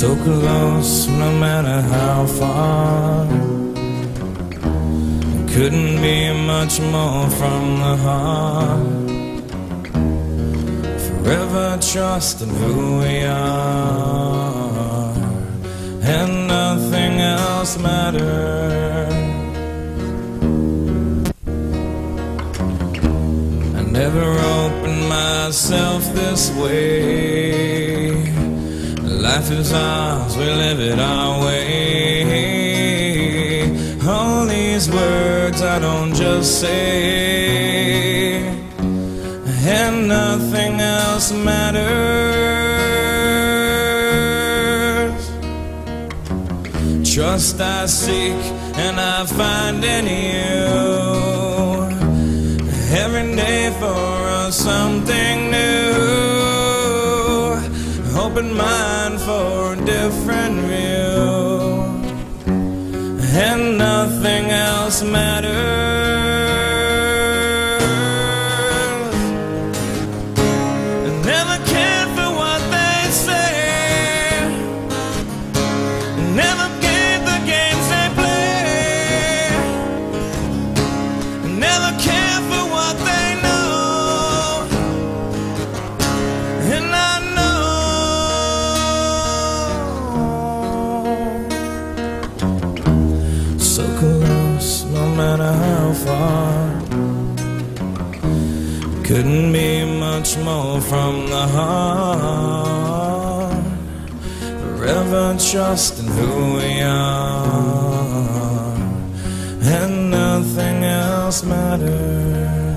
So close, no matter how far. Couldn't be much more from the heart. Forever trust in who we are, and nothing else matters. I never opened myself this way. Life is ours, we live it our way. All these words I don't just say, and nothing else matters. Trust I seek, and I find in you. Every day for us Open mind for a different view. And nothing else matters. I never cared for what they say. Never gave the games they play. Never care So close, no matter how far. Couldn't be much more from the heart. Forever trusting who we are, and nothing else matters.